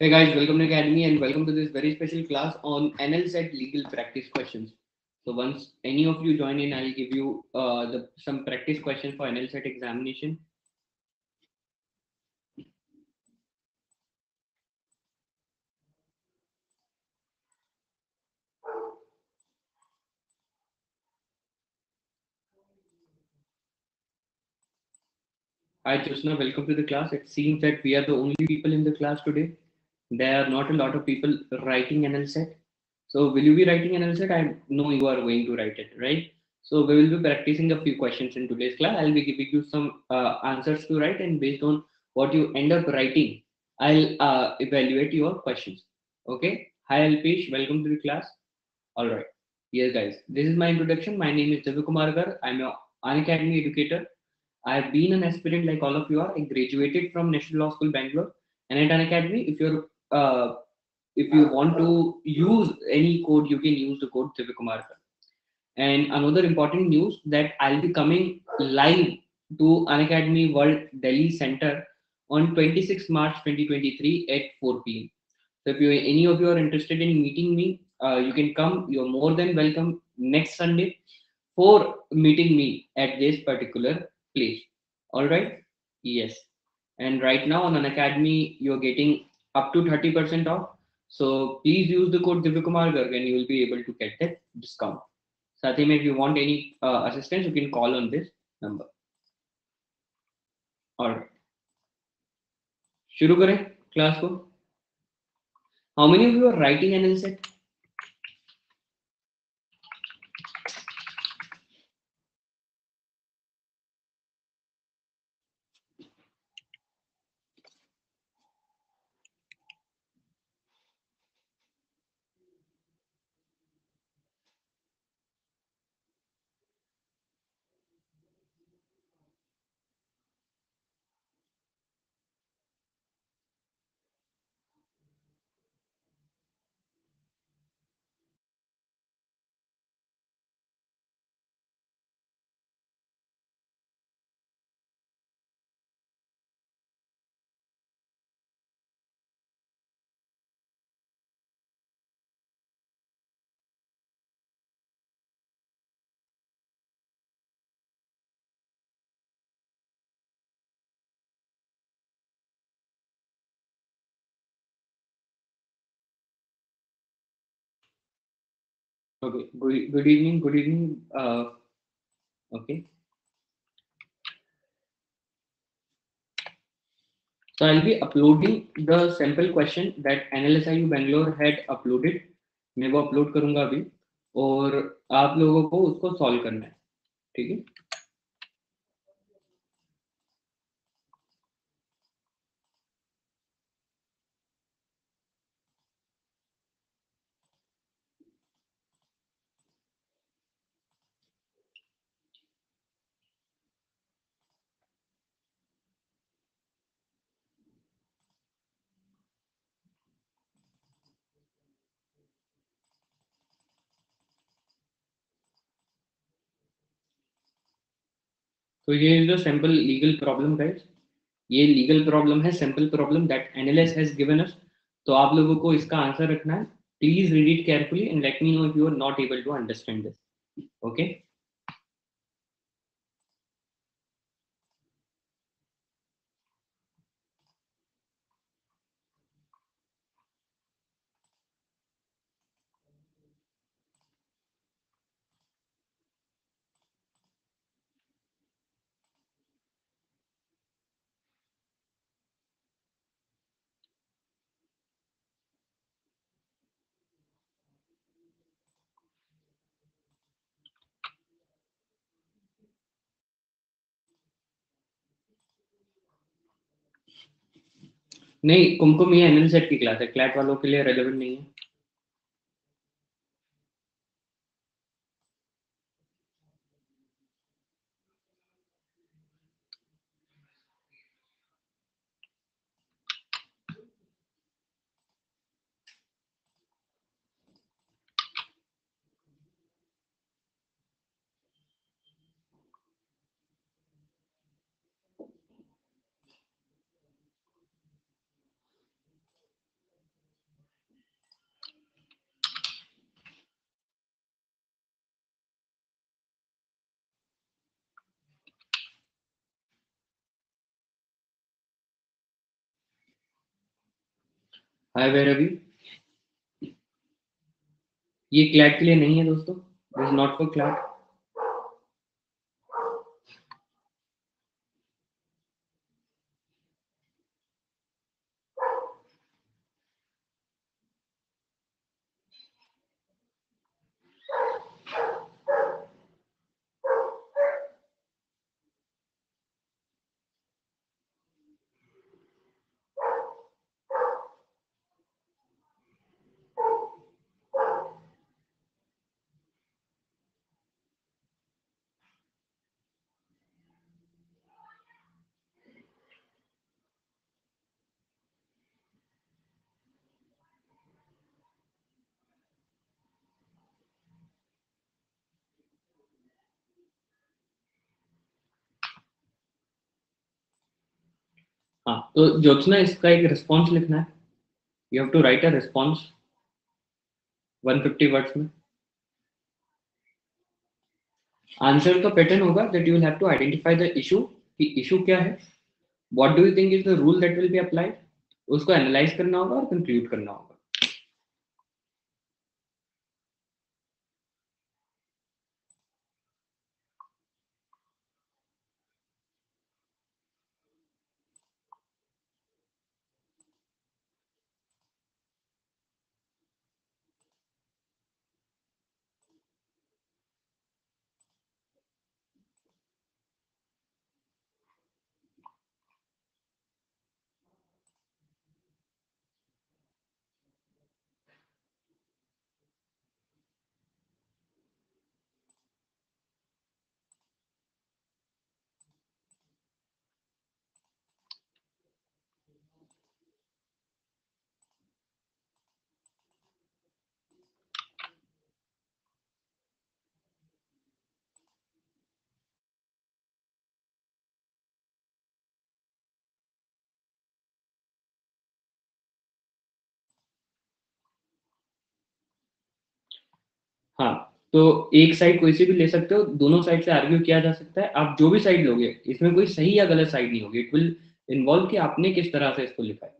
Hey guys, welcome to Academy and welcome to this very special class on NLZ legal practice questions. So once any of you join in, I'll give you uh, the, some practice questions for NLZ examination. Hi Krishna, welcome to the class. It seems that we are the only people in the class today there are not a lot of people writing NL set. So will you be writing NL set? I know you are going to write it, right? So we will be practicing a few questions in today's class. I'll be giving you some uh, answers to write and based on what you end up writing, I'll uh, evaluate your questions. Okay. Hi Alpesh, welcome to the class. All right. Yes guys, this is my introduction. My name is Javikumar. I'm an an academy educator. I've been an aspirant like all of you are. I graduated from National Law School, Bangalore. And at an academy, if you're uh, if you want to use any code, you can use the code Divikumarka. And another important news that I'll be coming live to Unacademy World Delhi Center on 26 March 2023 at 4 p.m. So if you any of you are interested in meeting me, uh, you can come. You're more than welcome next Sunday for meeting me at this particular place. All right? Yes. And right now on Unacademy, you're getting up to 30% off. So please use the code Divikumar Garg and you will be able to get that discount. Satyam, if you want any uh, assistance, you can call on this number. All right. Shuru kare class ko. How many of you are writing an एनसेट Okay. Good, good evening. Good evening. Uh, okay. So I'll be uploading the sample question that NLSIU Bangalore had uploaded. मैं वो upload करूंगा अभी और आप लोगों को उसको solve करना है ठीक है तो ये is the simple legal problem guys ये लीगल प्रॉब्लम है simple problem that analyst has given us तो आप लोगों को इसका आंसर रखना है please read it carefully and let me know if you are not able to understand this okay नहीं कुमकुम ये एनएल सेट की क्लास है क्लैट वालों के लिए रेलेवेंट नहीं है हाय वेर ये क्लैट के लिए नहीं है दोस्तों दिस नॉट फॉर क्लैट तो ज्योत्सना इसका एक रिस्पॉन्स लिखना है you have to write a response 150 words में आंसर का पैटर्न होगा that you will have to identify the issue कि इशू क्या है what do you think is the rule that will be applied उसको एनालाइज करना होगा और कंक्लूड करना होगा हाँ तो एक साइड कोई से भी ले सकते हो दोनों साइड से आर्ग्यू किया जा सकता है आप जो भी साइड लोगे इसमें कोई सही या गलत साइड नहीं होगी इट विल इन्वॉल्व कि आपने किस तरह से इसको लिखा है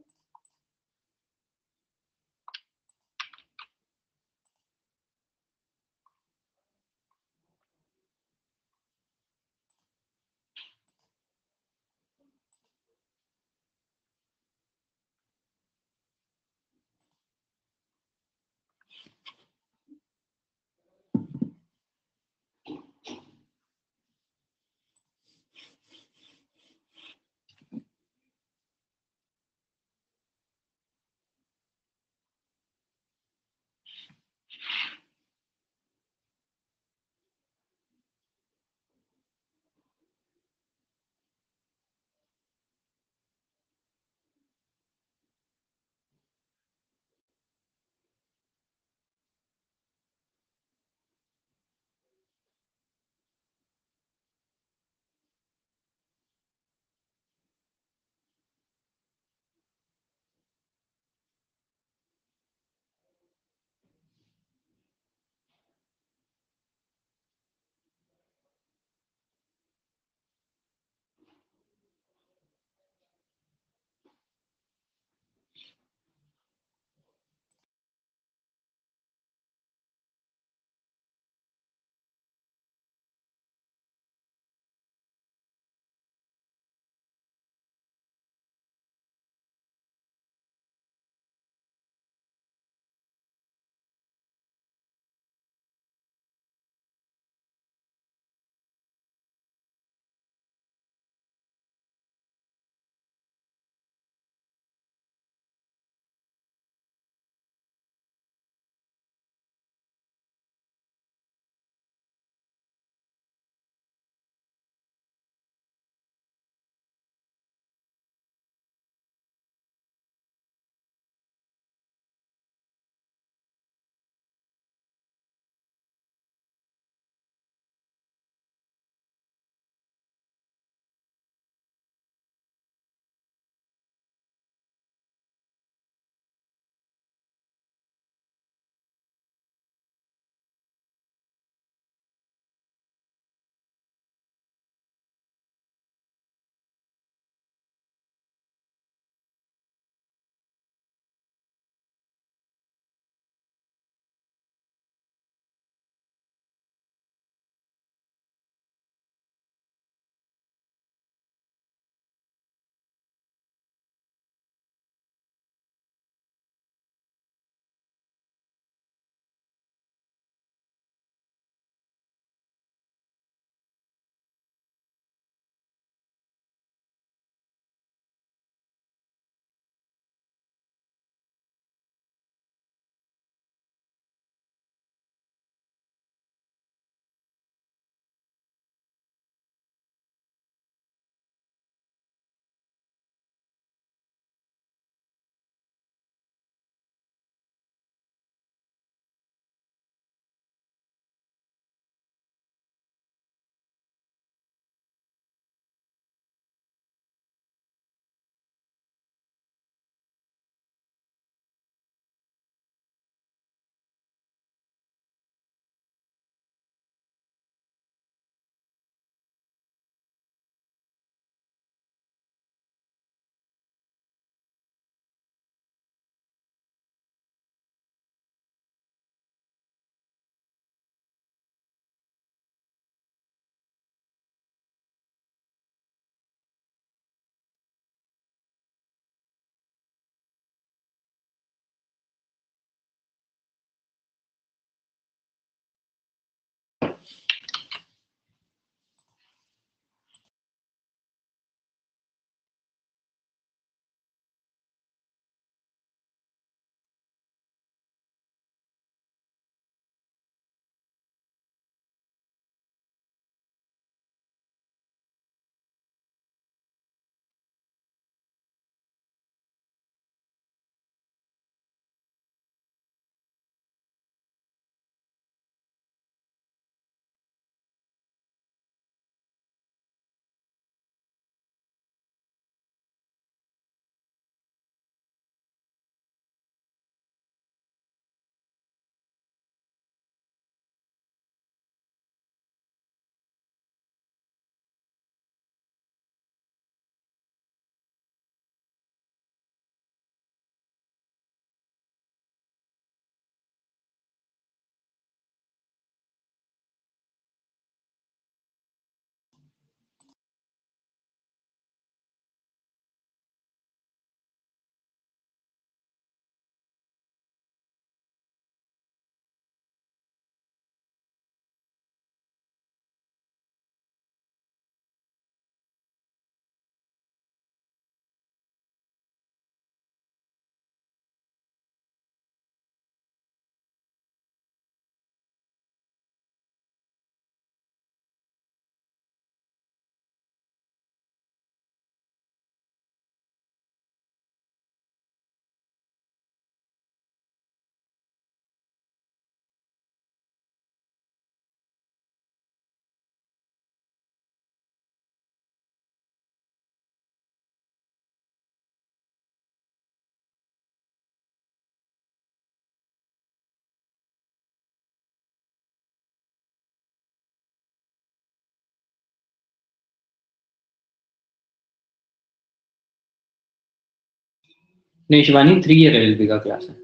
नहीं शिवानी थ्री ईयर एल का क्लास है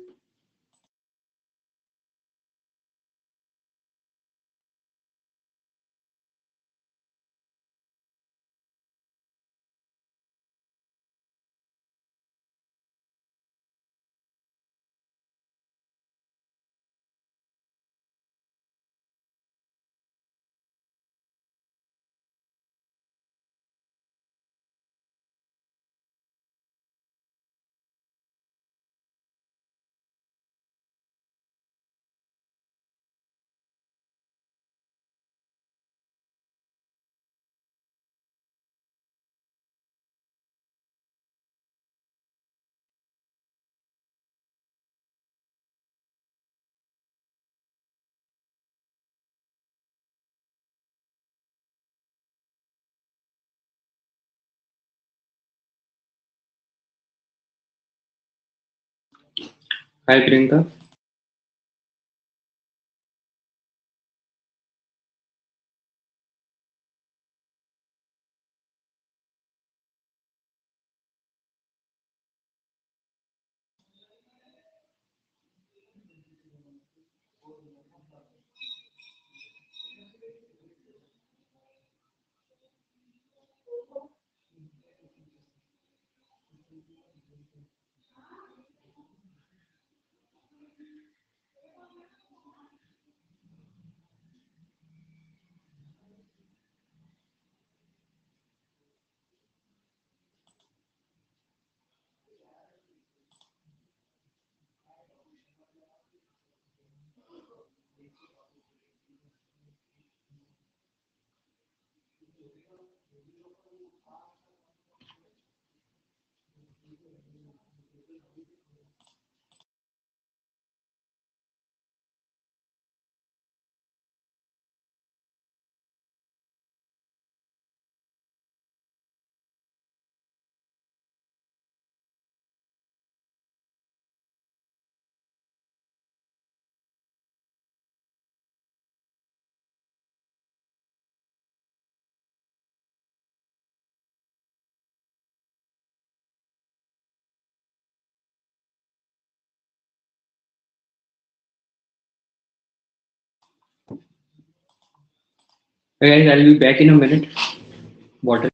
hi Priyanka Guys, I'll be back in a minute. Water.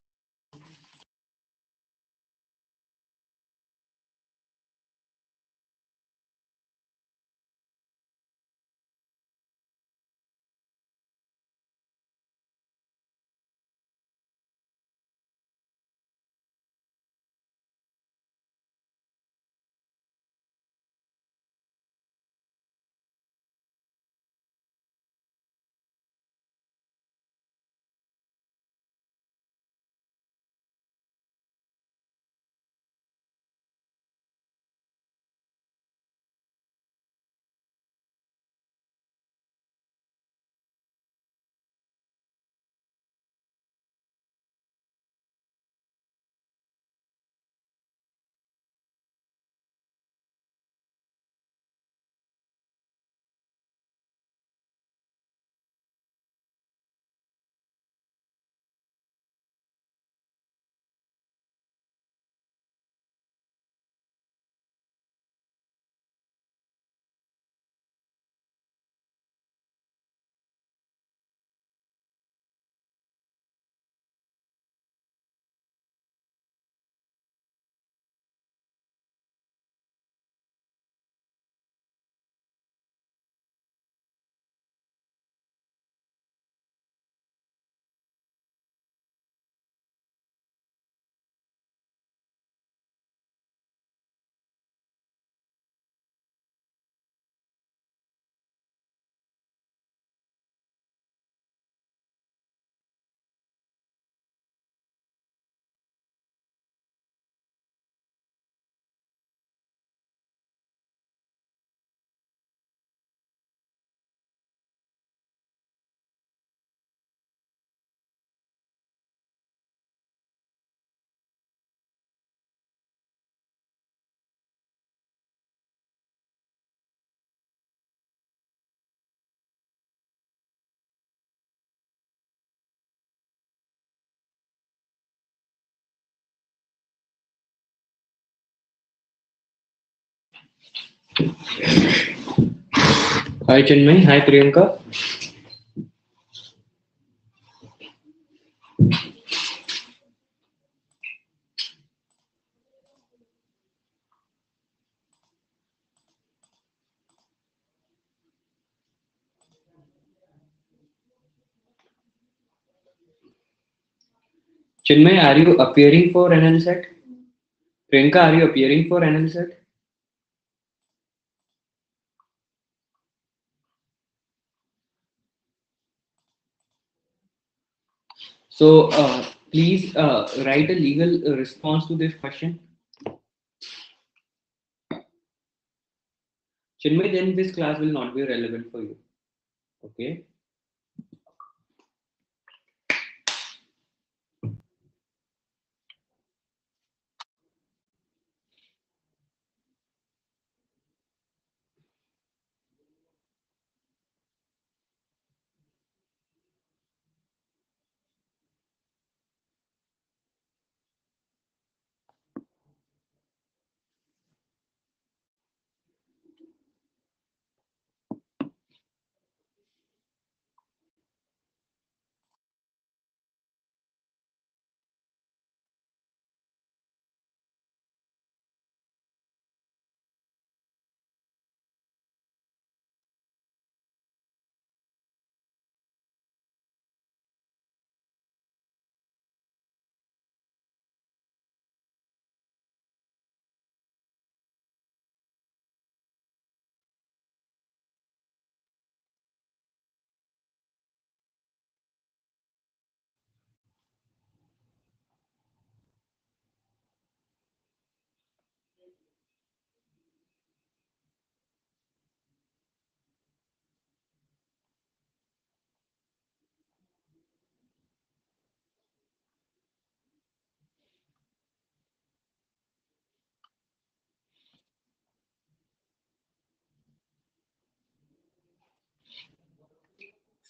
Hi Chinmay, hi Priyanka. Chinmay, are you appearing for NLSET? Priyanka, are you appearing for NLSET? So uh, please uh, write a legal response to this question. Chinmay, then this class will not be relevant for you. Okay.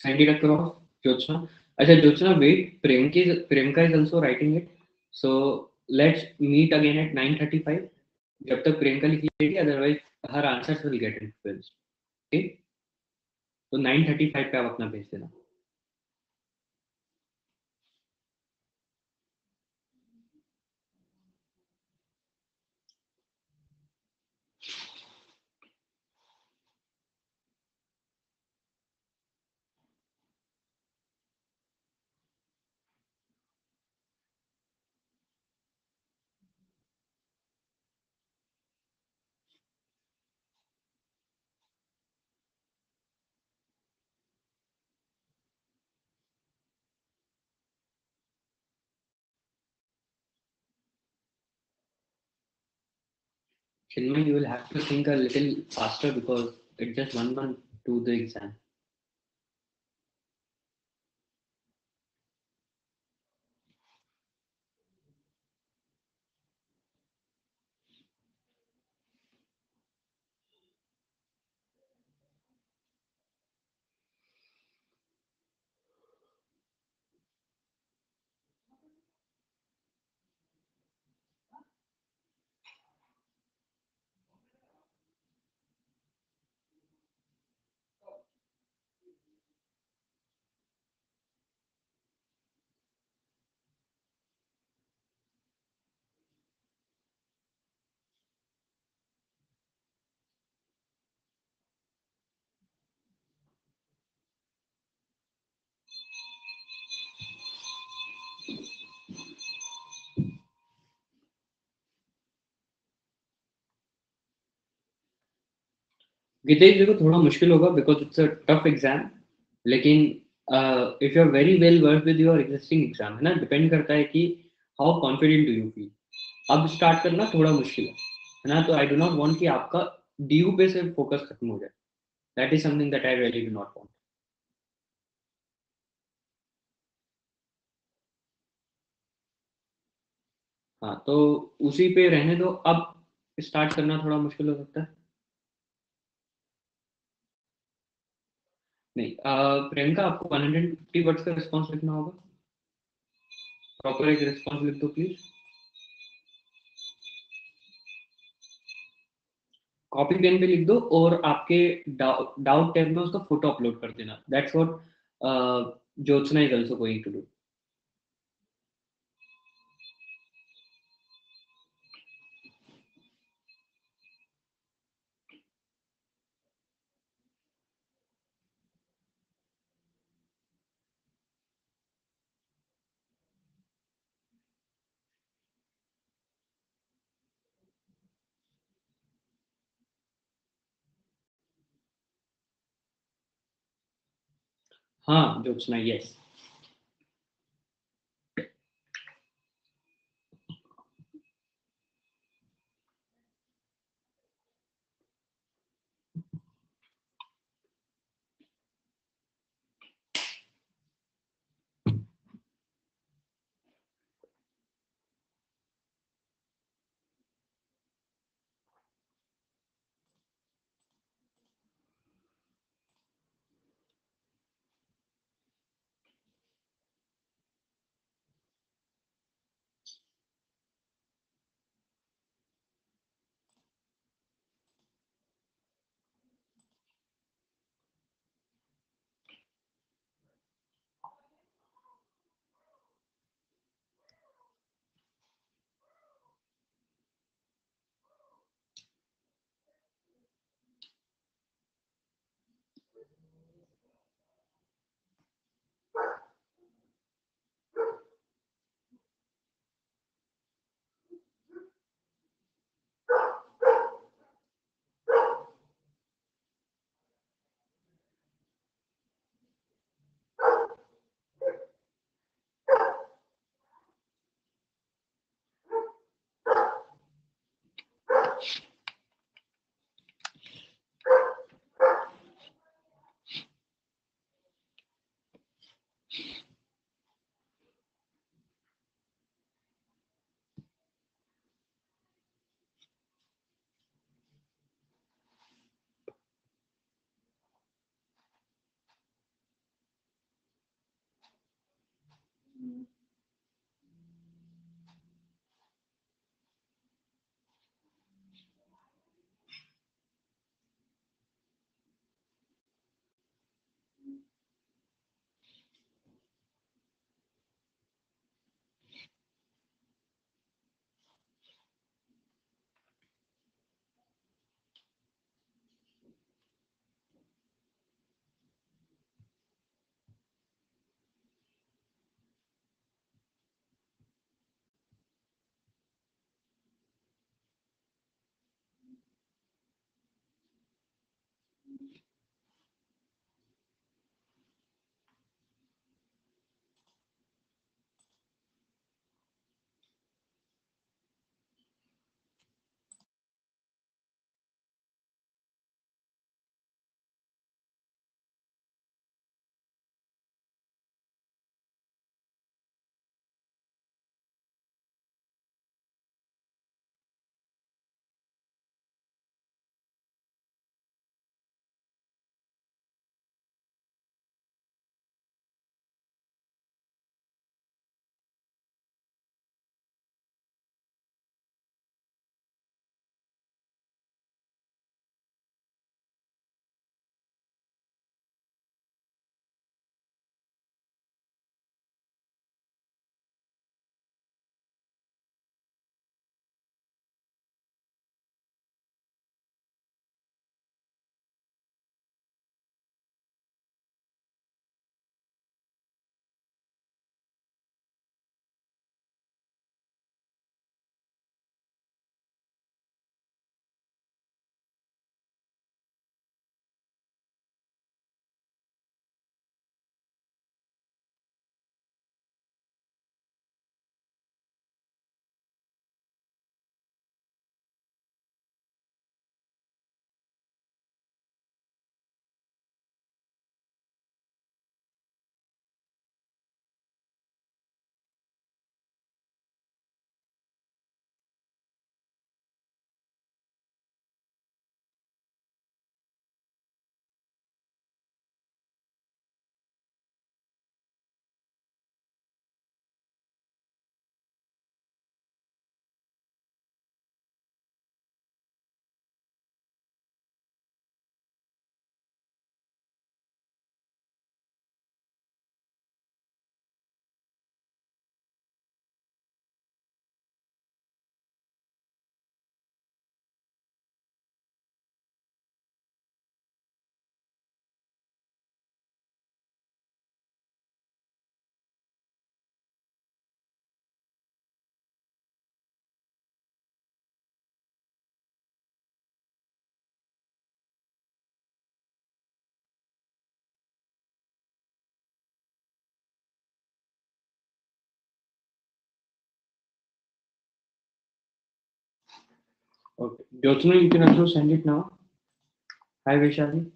sending it across अच्छा Jochna wait Prem की प्रेम का is also writing it so let's meet again at 9:35 जब तक प्रेम का लिखी जाएगी otherwise her answers will get in filled okay तो 9:35 पे आप अपना भेज देना me, you will have to think a little faster because it's just one month to the exam. विदेश देखो थोड़ा मुश्किल होगा because it's a tough exam लेकिन if you are very well work with your existing exam है ना depend करता है कि how confident do you feel अब स्टार्ट करना थोड़ा मुश्किल है ना तो आई डू नॉट वॉन्ट कि आपका डी पे से फोकस खत्म हो जाए that is something that I really do not want हाँ तो उसी पे रहने दो अब स्टार्ट करना थोड़ा मुश्किल हो सकता है नहीं प्रियंका आपको 150 वर्ड्स का रिस्पांस लिखना होगा प्रॉपर एक रिस्पांस लिख दो प्लीज कॉपी पेन पे लिख दो और आपके डाउट टैब में उसका फोटो अपलोड कर देना that's what Jyotsna is also going to do हाँ जो yes Mm-hmm. Okay. Yoshino, you can also send it now. Hi, Vishali.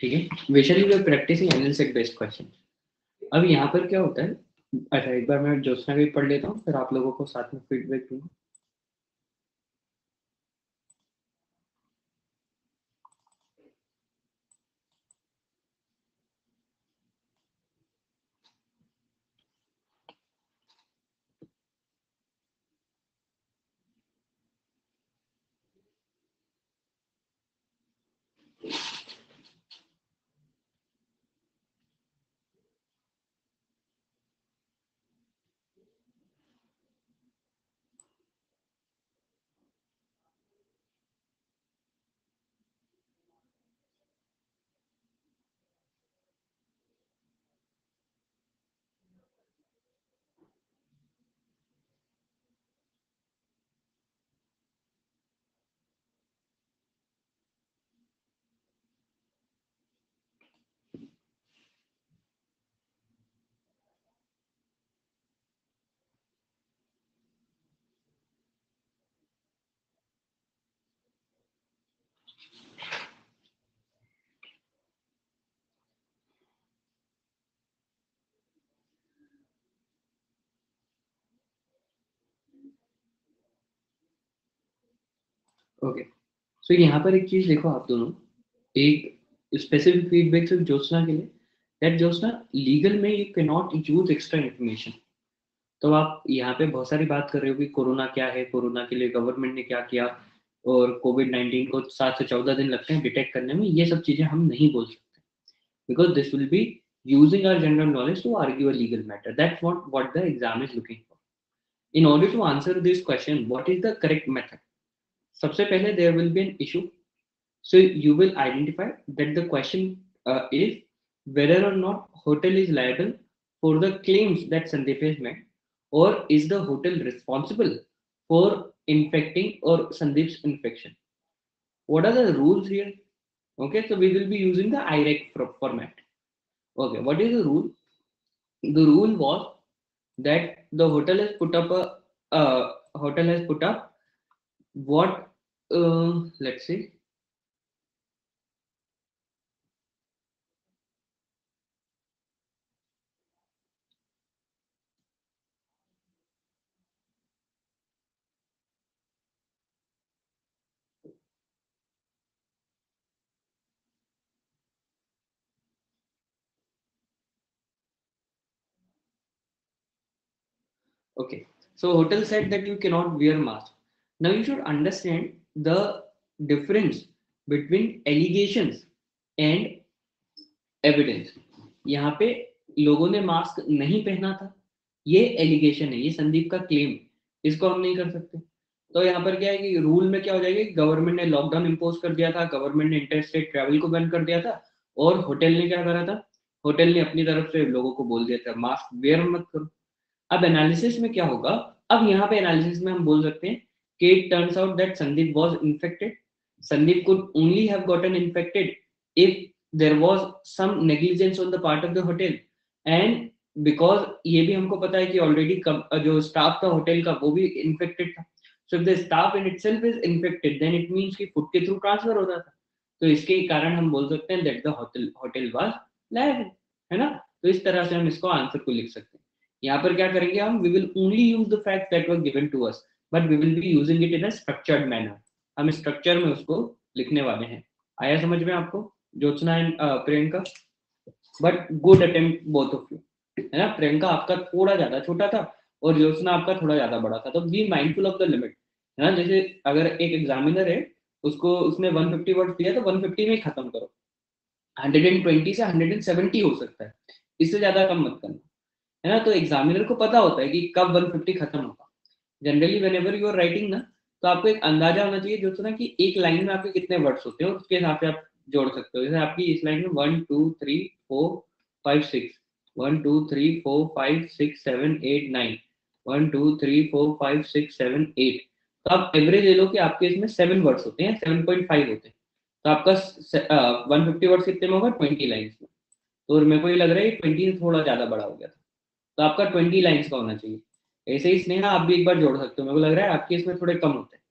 ठीक है Vishal you practising analysis based question अब यहाँ पर क्या होता है अच्छा एक बार मैं जोशना भी पढ़ लेता हूँ फिर आप लोगों को साथ में फीडबैक दूंगा ओके सो यहाँ पर एक चीज देखो आप दोनों एक स्पेसिफिक फीडबैक सिर्फ ज्योत्सना के लिए दैट ज्योत्सना लीगल में you can not use extra information तो आप यहाँ पे बहुत सारी बात कर रहे हो कि कोरोना क्या है कोरोना के लिए गवर्नमेंट ने क्या किया और कोविड नाइन्टीन को सात से चौदह दिन लगते हैं डिटेक्ट करने में ये सब चीजें हम नहीं बोल सकते because this will be using our general knowledge to argue or legal matter That's what what the exam is looking for in order to answer this question what is the correct method सबसे पहले there will be an issue. So you will identify that the question uh, is whether or not hotel is liable for the claims that Sandeep has made, or is the hotel responsible for infecting or Sandeep's infection? What are the rules here? Okay, so we will be using the IREC format. Okay, what is the rule? The rule was that the hotel has put up a uh, hotel has put up what uh, let's see okay so hotel said that you cannot wear mask Now you should understand the difference between allegations and evidence. यहाँ पे लोगों ने mask नहीं पहना था ये allegation है ये संदीप का क्लेम इसको हम नहीं कर सकते तो यहाँ पर क्या है कि रूल में क्या हो जाएगा गवर्नमेंट ने लॉकडाउन इम्पोज कर दिया था गवर्नमेंट ने इंटरस्टेट ट्रेवल को बैन कर दिया था और होटल ने क्या करा था होटल ने अपनी तरफ से लोगों को बोल दिया था मास्क वेयर मत करो अब एनालिसिस में क्या होगा अब यहाँ पे एनालिसिस में हम बोल सकते हैं it turns out that Sandeep was infected. Sandeep could only have gotten infected if there was some negligence on the part of the hotel. And because ये भी हमको पता है कि ऑलरेडी जो स्टाफ था होटल का वो भी इन्फेक्टेड था so the staff in itself is infected then it means कि फूड के थ्रू ट्रांसफर होता था तो इसके कारण हम बोल सकते हैं that the hotel hotel was liable है ना तो इस तरह से हम इसको आंसर को लिख सकते हैं यहाँ पर क्या करेंगे हम we will only use the fact that were given to us but we will be using it in a structured manner हम स्ट्रक्चर में उसको लिखने वाले हैं आया समझ में आपको Jyotsna and Priyanka but good attempt both of you है ना प्रियंका आपका थोड़ा ज्यादा छोटा था और जोचना आपका थोड़ा ज्यादा बड़ा था तो be mindful of the limit है ना जैसे अगर एक एग्जामिनर है उसको उसने 150 वर्ड दिया तो 150 में खत्म करो 120 से 170 हो सकता है इससे ज्यादा कम मत करना है ना तो एग्जामिनर को पता होता है कि कब 150 खत्म होगा generally whenever you are writing ना तो आपको एक अंदाजा होना चाहिए जो ना कि एक लाइन में आपके कितने वर्ड्स होते हैं उसके हिसाब से आप जोड़ सकते हो जैसे आपकी इस लाइन में one two three four five six one two three four five six seven eight nine one two three four five six seven eight तो आप एवरेज ले लो कि आपके इसमें सेवन वर्ड्स होते हैं सेवन पॉइंट फाइव होते हैं तो आपका वन फिफ्टी वर्ड्स कितने में होगा ट्वेंटी लाइन्स में तो मेरे को ये लग रहा है ट्वेंटी थोड़ा ज़्यादा बड़ा हो गया था तो आपका ट्वेंटी लाइन्स का होना चाहिए ऐसे ही स्नेहा आप भी एक बार जोड़ सकते हो मेरे को लग रहा है आपके इसमें थोड़े कम होते हैं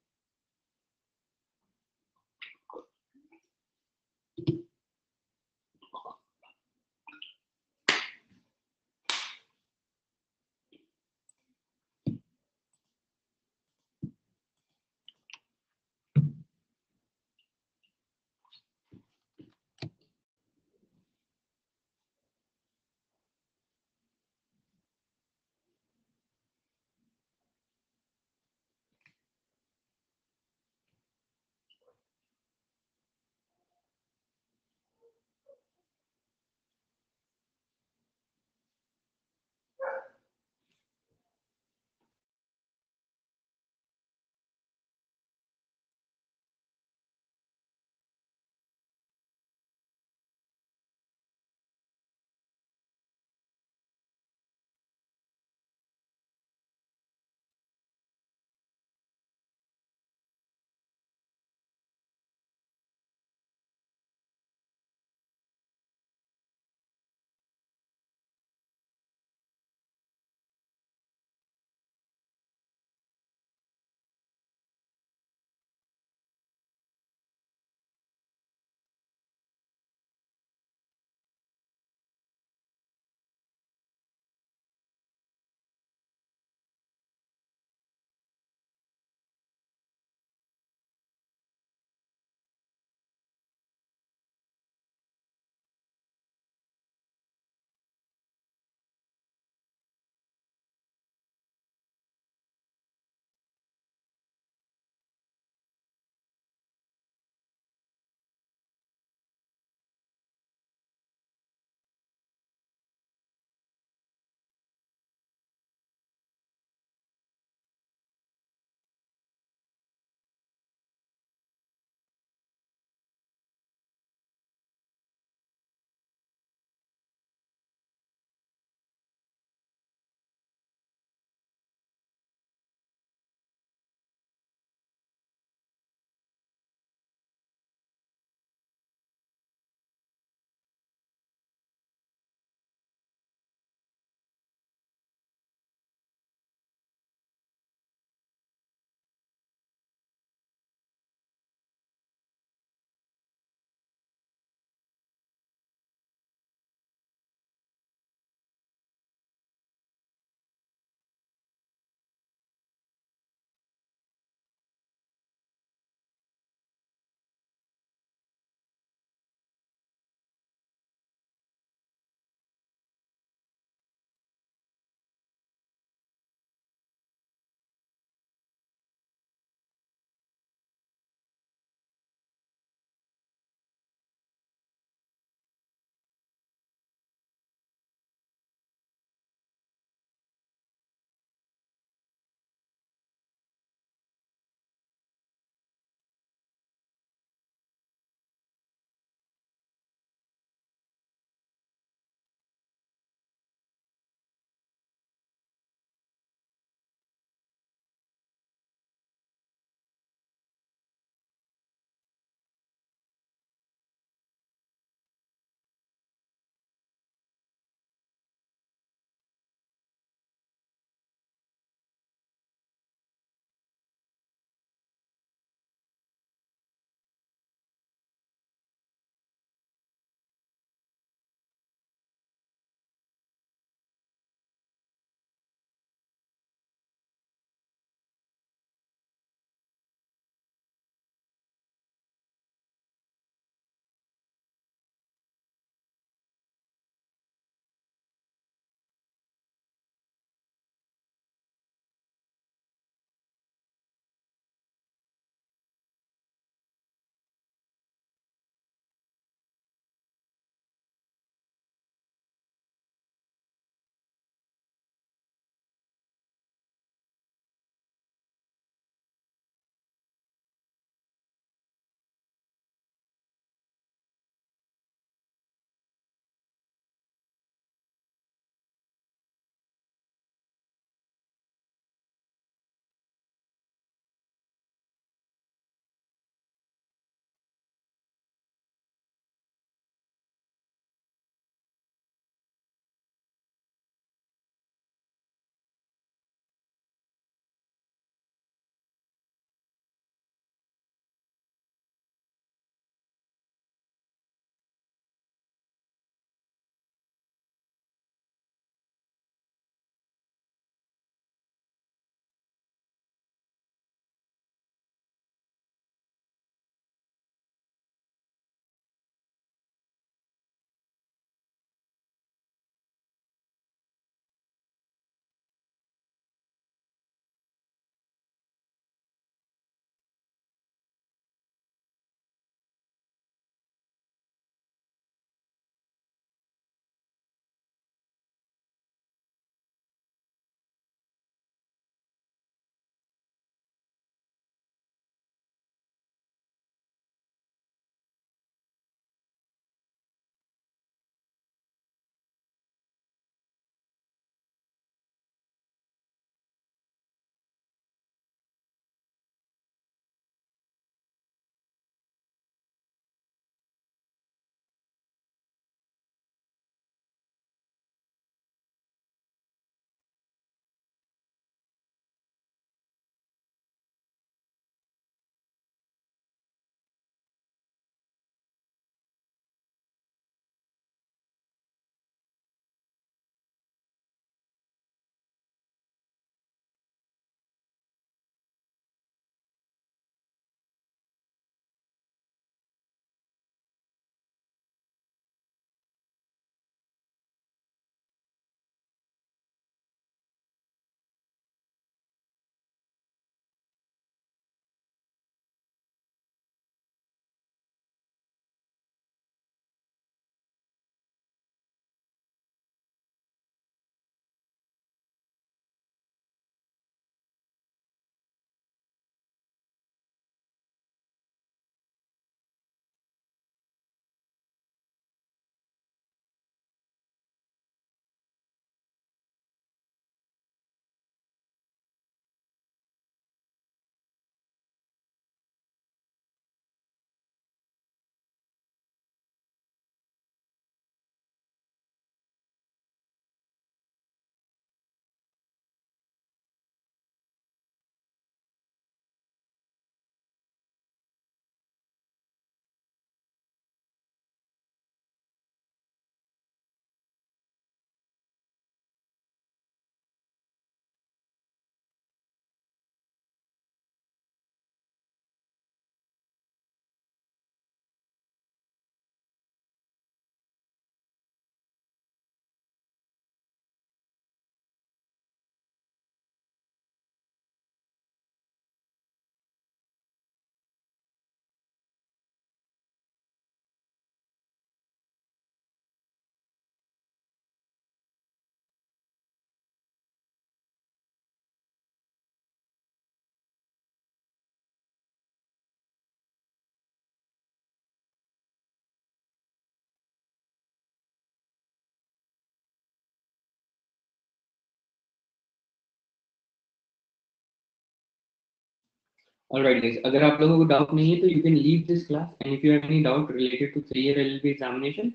ऑलराइट गाइस अगर आप लोगों को डाउट नहीं है तो you can leave this class and if you have any doubt related to 3 year LLB examination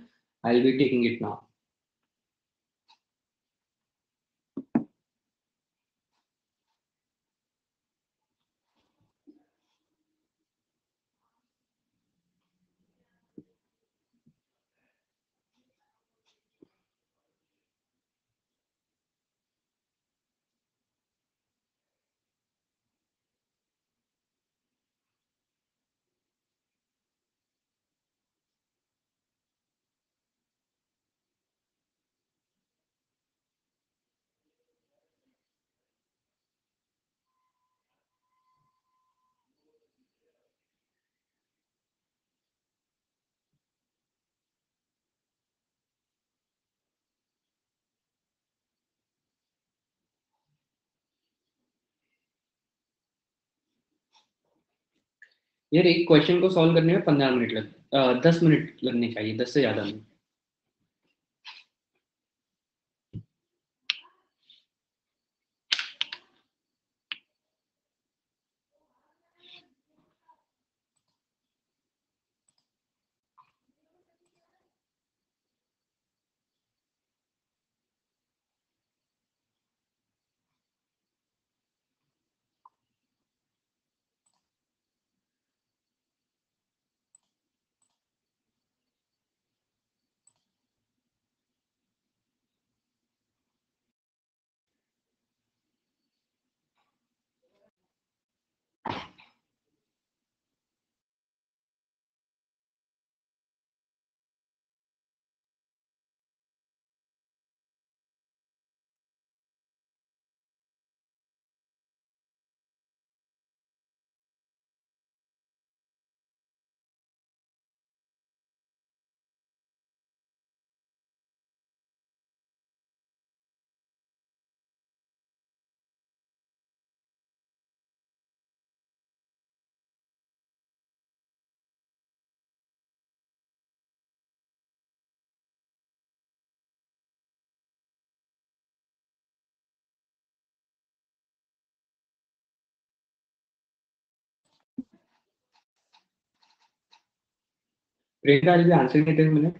I'll be taking it now यार एक क्वेश्चन को सॉल्व करने में पंद्रह मिनट लग दस मिनट लगने चाहिए दस से ज़्यादा नहीं प्रेरणा जी आंसर नहीं देंगे मैंने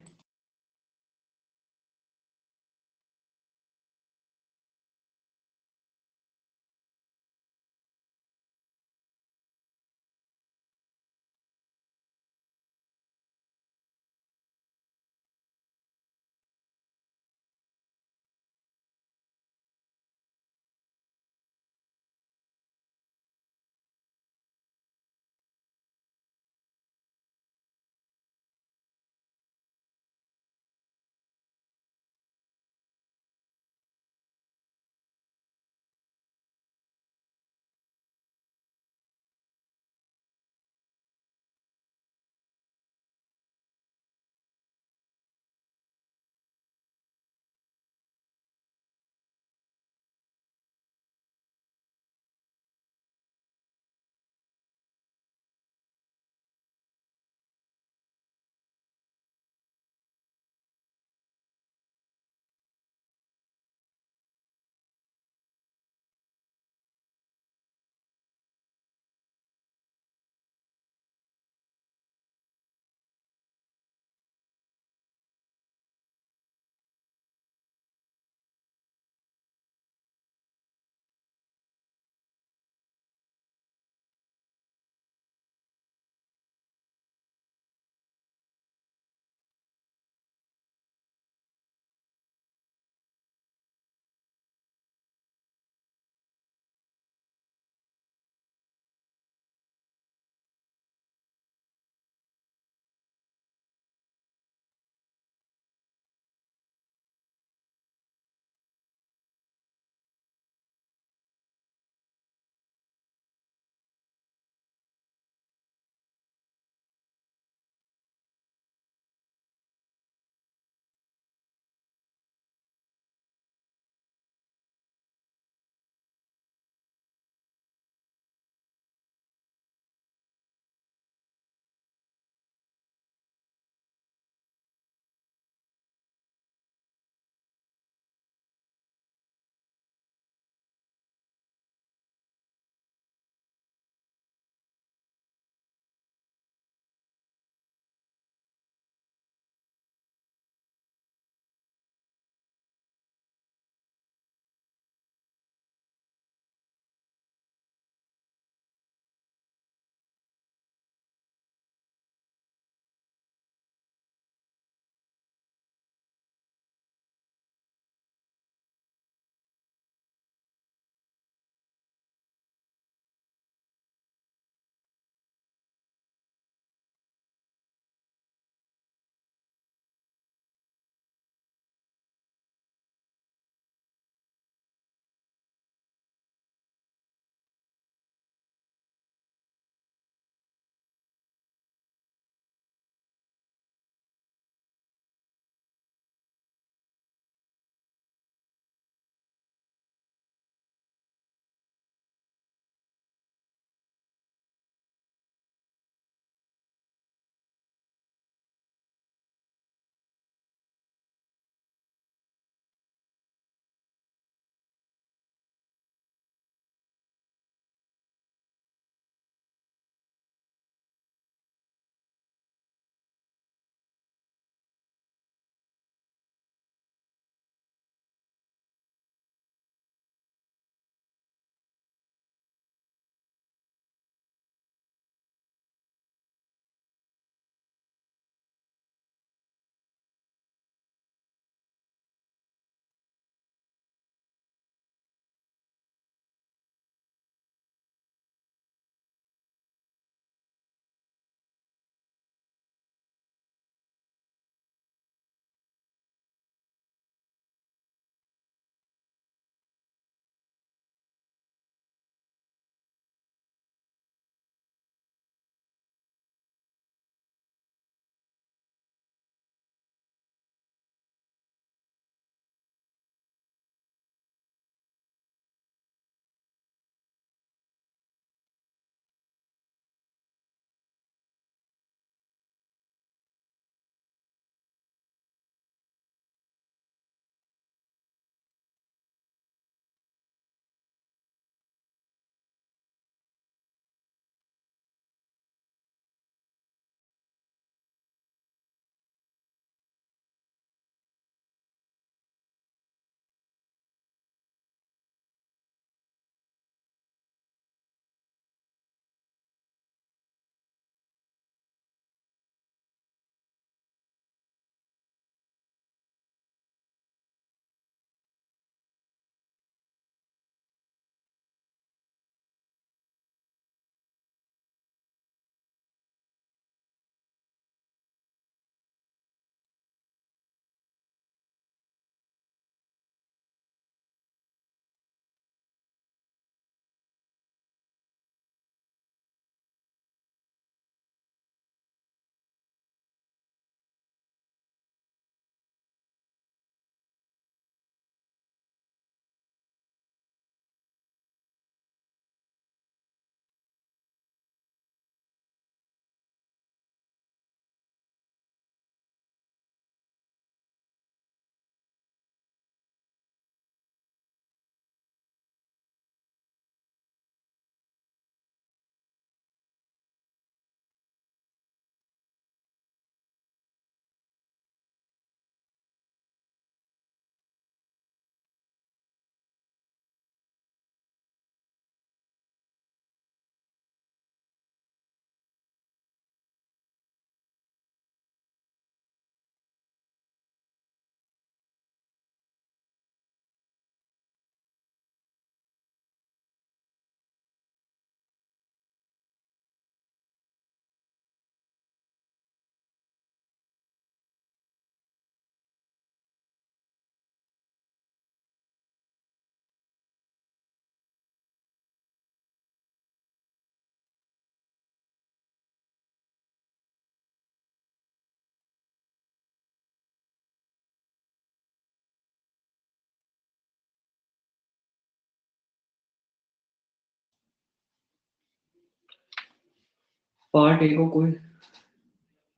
पार्ट ए को कोई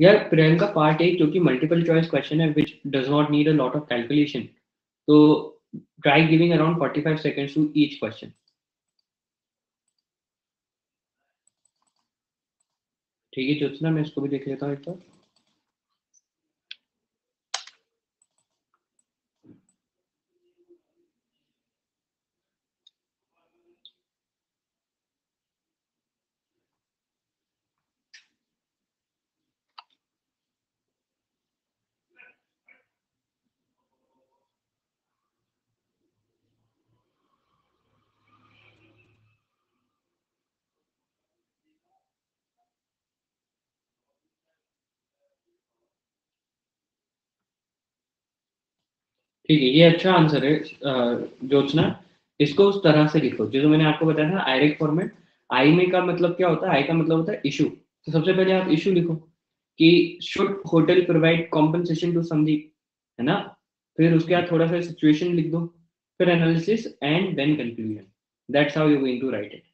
यार प्रियंका पार्ट ए क्योंकि मल्टीपल चॉइस क्वेश्चन है which does not need a lot of calculation तो try giving around 45 seconds to each question ठीक है जो मैं इसको भी देख लेता हूँ एक बार ठीक है ये अच्छा आंसर है जोचना इसको उस तरह से लिखो जैसे मैंने आपको बताया था आयरिक फॉर्मेट आई में का मतलब क्या होता है आई का मतलब होता है इशू तो सबसे पहले आप इशू लिखो कि should hotel provide compensation to Sami है ना फिर उसके बाद थोड़ा सा सिचुएशन लिख दो फिर analysis and then conclusion that's how you going to write it